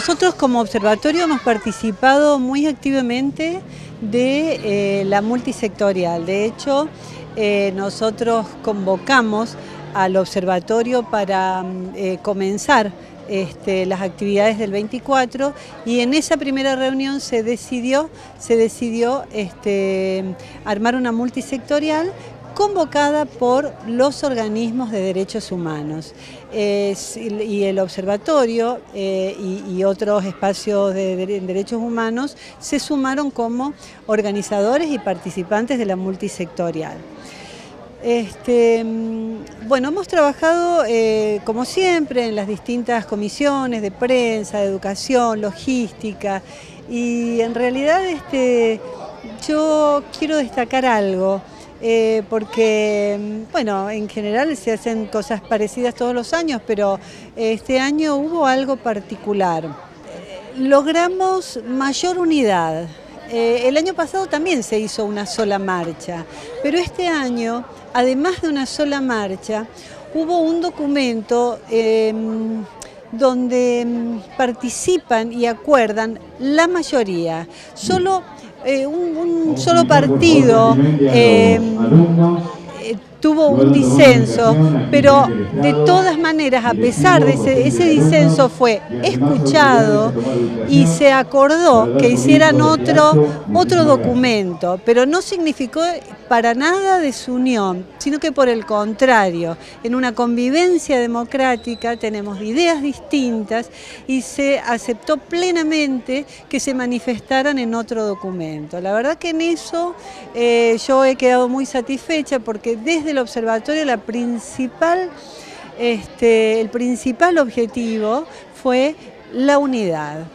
Nosotros como observatorio hemos participado muy activamente de eh, la multisectorial. De hecho, eh, nosotros convocamos al observatorio para mm, eh, comenzar este, las actividades del 24 y en esa primera reunión se decidió, este, armar una multisectorial convocada por los organismos de derechos humanos y el observatorio eh, y, otros espacios de, derechos humanos se sumaron como organizadores y participantes de la multisectorial. Este, mm, bueno, hemos trabajado eh, como siempre en las distintas comisiones de prensa, de educación, logística y en realidad este, yo quiero destacar algo. Eh, porque, bueno, en general se hacen cosas parecidas todos los años, pero este año hubo algo particular. Logramos mayor unidad. Eh, el año pasado también se hizo una sola marcha, pero este año, además de una sola marcha, hubo un documento em, donde mm, participan y acuerdan la mayoría. Solo eh, un, solo partido eh, eh, tuvo un disenso, pero de todas maneras, a pesar de ese, ese disenso, fue escuchado y se acordó que hicieran otro, otro documento, pero no significó para nada desunión, sino que por el contrario, en una convivencia democrática tenemos ideas distintas y se aceptó plenamente que se manifestaran en otro documento. La verdad que en eso eh, yo he quedado muy satisfecha porque desde el observatorio la principal, este, el principal objetivo fue la unidad.